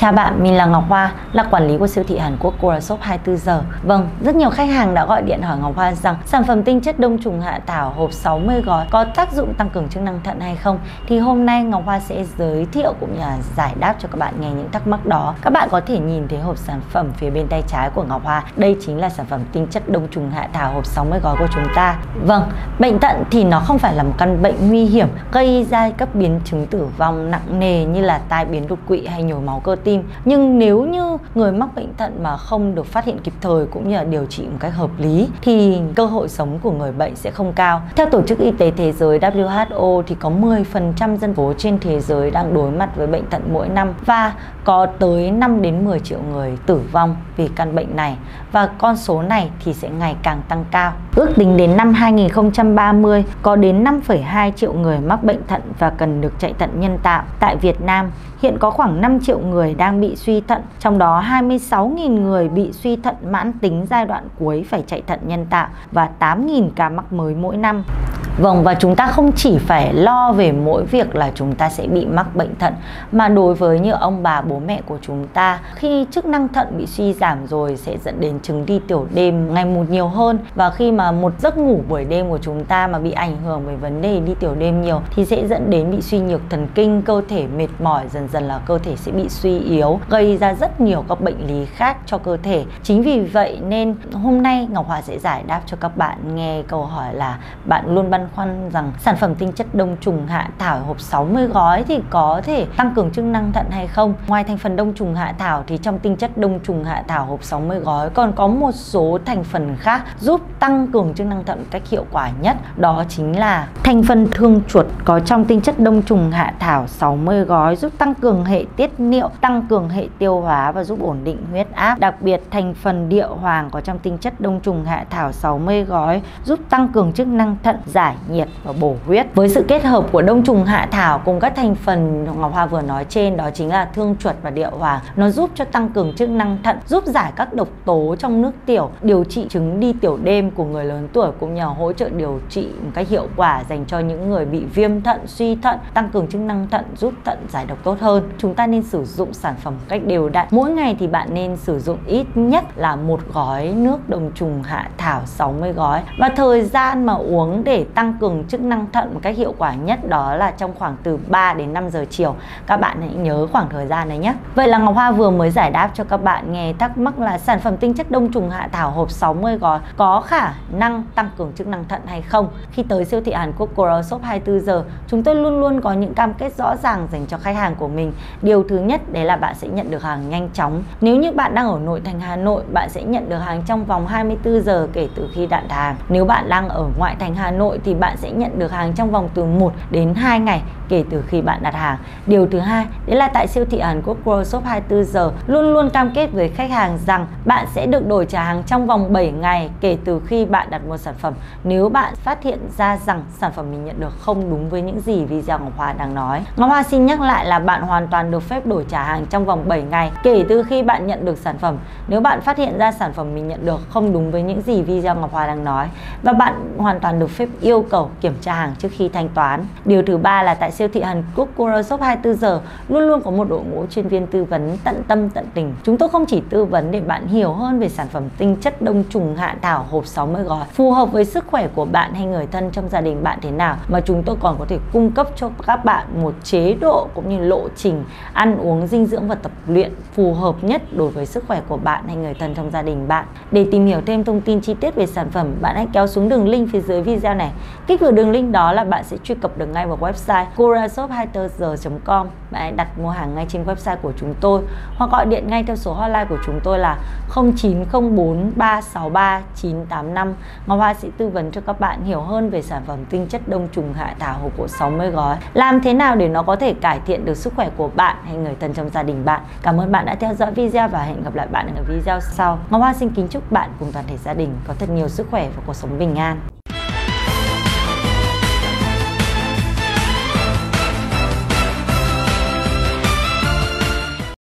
Chào bạn, mình là Ngọc Hoa, là quản lý của siêu thị Hàn Quốc Cora Shop 24 giờ. Vâng, rất nhiều khách hàng đã gọi điện hỏi Ngọc Hoa rằng sản phẩm tinh chất đông trùng hạ thảo hộp 60 gói có tác dụng tăng cường chức năng thận hay không. Thì hôm nay Ngọc Hoa sẽ giới thiệu cũng như là giải đáp cho các bạn nghe những thắc mắc đó. Các bạn có thể nhìn thấy hộp sản phẩm phía bên tay trái của Ngọc Hoa. Đây chính là sản phẩm tinh chất đông trùng hạ thảo hộp 60 gói của chúng ta. Vâng, bệnh thận thì nó không phải là một căn bệnh nguy hiểm gây ra các biến chứng tử vong nặng nề như là tai biến đột quỵ hay nhồi máu cơ tim nhưng nếu như người mắc bệnh thận mà không được phát hiện kịp thời cũng như là điều trị một cách hợp lý thì cơ hội sống của người bệnh sẽ không cao theo tổ chức y tế thế giới WHO thì có 10% dân số trên thế giới đang đối mặt với bệnh thận mỗi năm và có tới 5 đến 10 triệu người tử vong vì căn bệnh này và con số này thì sẽ ngày càng tăng cao. Ước tính đến năm 2030 có đến 5,2 triệu người mắc bệnh thận và cần được chạy thận nhân tạo. Tại Việt Nam, hiện có khoảng 5 triệu người đang bị suy thận, trong đó 26.000 người bị suy thận mãn tính giai đoạn cuối phải chạy thận nhân tạo và 8.000 ca mắc mới mỗi năm. Vâng và chúng ta không chỉ phải lo về mỗi việc là chúng ta sẽ bị mắc bệnh thận mà đối với như ông bà bố mẹ của chúng ta khi chức năng thận bị suy giảm rồi sẽ dẫn đến chứng đi tiểu đêm ngày một nhiều hơn và khi mà một giấc ngủ buổi đêm của chúng ta mà bị ảnh hưởng về vấn đề đi tiểu đêm nhiều thì sẽ dẫn đến bị suy nhược thần kinh, cơ thể mệt mỏi dần dần là cơ thể sẽ bị suy yếu gây ra rất nhiều các bệnh lý khác cho cơ thể. Chính vì vậy nên hôm nay Ngọc Hòa sẽ giải đáp cho các bạn nghe câu hỏi là bạn luôn băn khoăn rằng sản phẩm tinh chất đông trùng hạ thảo hộp 60 gói thì có thể tăng cường chức năng thận hay không? Ngoài thành phần đông trùng hạ thảo thì trong tinh chất đông trùng hạ thảo hộp 60 gói còn có một số thành phần khác giúp tăng cường chức năng thận cách hiệu quả nhất. Đó chính là thành phần thương chuột có trong tinh chất đông trùng hạ thảo 60 gói giúp tăng cường hệ tiết niệu, tăng cường hệ tiêu hóa và giúp ổn định huyết áp. Đặc biệt thành phần địa hoàng có trong tinh chất đông trùng hạ thảo 60 gói giúp tăng cường chức năng thận giải nhiệt và bổ huyết. Với sự kết hợp của đông trùng hạ thảo cùng các thành phần Ngọc Hoa vừa nói trên đó chính là thương chuột và điệu hoàng. Nó giúp cho tăng cường chức năng thận, giúp giải các độc tố trong nước tiểu, điều trị chứng đi tiểu đêm của người lớn tuổi cũng như hỗ trợ điều trị một cách hiệu quả dành cho những người bị viêm thận, suy thận, tăng cường chức năng thận, giúp thận giải độc tốt hơn. Chúng ta nên sử dụng sản phẩm cách đều đặn. Mỗi ngày thì bạn nên sử dụng ít nhất là một gói nước đồng trùng hạ thảo 60 gói và thời gian mà uống để tăng tăng cường chức năng thận một cách hiệu quả nhất đó là trong khoảng từ 3 đến 5 giờ chiều. Các bạn hãy nhớ khoảng thời gian này nhé. Vậy là Ngọc Hoa vừa mới giải đáp cho các bạn nghe thắc mắc là sản phẩm tinh chất đông trùng hạ thảo hộp 60 gói có khả năng tăng cường chức năng thận hay không? Khi tới siêu thị Hàn Quốc Coral Shop 24 giờ, chúng tôi luôn luôn có những cam kết rõ ràng dành cho khách hàng của mình. Điều thứ nhất, đấy là bạn sẽ nhận được hàng nhanh chóng. Nếu như bạn đang ở nội thành Hà Nội, bạn sẽ nhận được hàng trong vòng 24 giờ kể từ khi đặt hàng. Nếu bạn đang ở ngoại thành Hà Nội thì thì bạn sẽ nhận được hàng trong vòng từ 1 đến 2 ngày kể từ khi bạn đặt hàng. Điều thứ hai, đấy là tại siêu thị Hàn Quốc Pro Shop 24 giờ luôn luôn cam kết với khách hàng rằng bạn sẽ được đổi trả hàng trong vòng 7 ngày kể từ khi bạn đặt một sản phẩm. Nếu bạn phát hiện ra rằng sản phẩm mình nhận được không đúng với những gì video Ngọc Hoa đang nói. Ngọc Hoa xin nhắc lại là bạn hoàn toàn được phép đổi trả hàng trong vòng 7 ngày kể từ khi bạn nhận được sản phẩm. Nếu bạn phát hiện ra sản phẩm mình nhận được không đúng với những gì video Ngọc Hoa đang nói và bạn hoàn toàn được phép yêu yêu cầu kiểm tra hàng trước khi thanh toán. Điều thứ ba là tại siêu thị Hàn Quốc Kura Shop 24 giờ luôn luôn có một đội ngũ chuyên viên tư vấn tận tâm tận tình. Chúng tôi không chỉ tư vấn để bạn hiểu hơn về sản phẩm tinh chất đông trùng hạ thảo hộp 60 gói phù hợp với sức khỏe của bạn hay người thân trong gia đình bạn thế nào mà chúng tôi còn có thể cung cấp cho các bạn một chế độ cũng như lộ trình ăn uống dinh dưỡng và tập luyện phù hợp nhất đối với sức khỏe của bạn hay người thân trong gia đình bạn. Để tìm hiểu thêm thông tin chi tiết về sản phẩm, bạn hãy kéo xuống đường link phía dưới video này. Kích vào đường link đó là bạn sẽ truy cập được ngay vào website curashop 24 com. Bạn hãy đặt mua hàng ngay trên website của chúng tôi hoặc gọi điện ngay theo số hotline của chúng tôi là 0904 363 985 Ngọc Hoa sẽ tư vấn cho các bạn hiểu hơn về sản phẩm tinh chất đông trùng hạ thảo hộp của 60 gói. Làm thế nào để nó có thể cải thiện được sức khỏe của bạn hay người thân trong gia đình bạn? Cảm ơn bạn đã theo dõi video và hẹn gặp lại bạn ở video sau. Ngọc Hoa xin kính chúc bạn cùng toàn thể gia đình có thật nhiều sức khỏe và cuộc sống bình an.